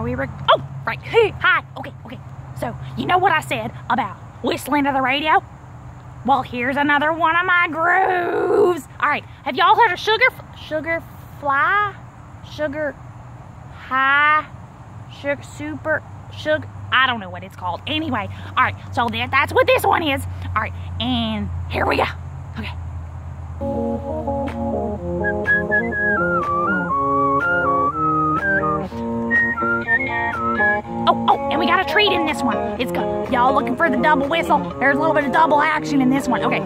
Are we? Rec- oh, right. Hey, hi. Okay, okay. So you know what I said about whistling to the radio? Well, here's another one of my grooves. All right. Have y'all heard of sugar? Sugar fly? Sugar high? Sugar super? Sugar? I don't know what it's called. Anyway, all right. So that, that's what this one is. All right. And here we go. Okay. Oh, oh, and we got a treat in this one. It's good. Y'all looking for the double whistle? There's a little bit of double action in this one. Okay.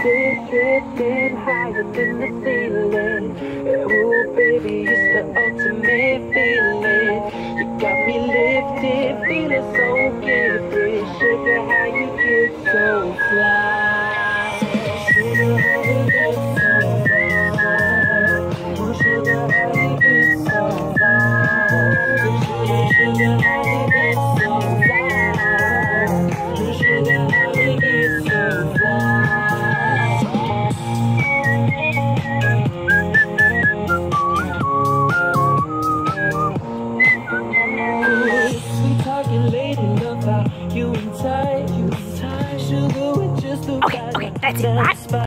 Drifting higher than the ceiling. Oh, baby, it's the ultimate feeling. You got me lifted, feeling so gifted. Sugar, how you get so fly. Okay, okay, that's it. spot.